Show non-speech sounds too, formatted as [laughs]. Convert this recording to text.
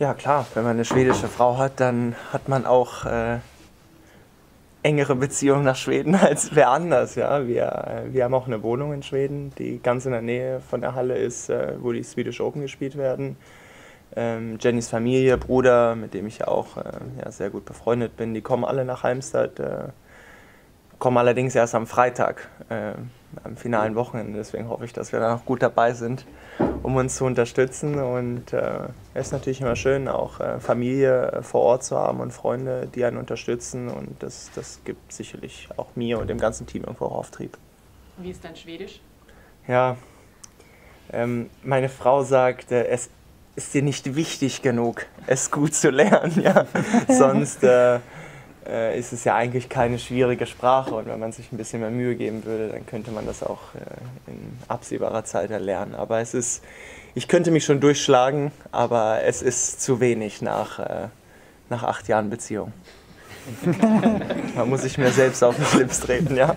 Ja klar, wenn man eine schwedische Frau hat, dann hat man auch äh, engere Beziehungen nach Schweden [laughs] als wer anders. Ja? Wir, äh, wir haben auch eine Wohnung in Schweden, die ganz in der Nähe von der Halle ist, äh, wo die Swedish Open gespielt werden. Ähm, Jennys Familie, Bruder, mit dem ich ja auch äh, ja, sehr gut befreundet bin, die kommen alle nach Heimstadt, äh, kommen allerdings erst am Freitag, äh, am finalen Wochenende. Deswegen hoffe ich, dass wir da noch gut dabei sind, um uns zu unterstützen. Und äh, es ist natürlich immer schön, auch äh, Familie äh, vor Ort zu haben und Freunde, die einen unterstützen. Und das, das gibt sicherlich auch mir und dem ganzen Team irgendwo Auftrieb. Wie ist dein Schwedisch? Ja, ähm, meine Frau sagt, es ist dir nicht wichtig genug, es gut zu lernen. [laughs] Ja? Sonst äh, ist es ja eigentlich keine schwierige Sprache und wenn man sich ein bisschen mehr Mühe geben würde, dann könnte man das auch äh, in absehbarer Zeit erlernen. Aber es ist, ich könnte mich schon durchschlagen, aber es ist zu wenig nach, äh, nach acht Jahren Beziehung. [laughs] Man muss sich mir selbst auf den Schlips treten, ja.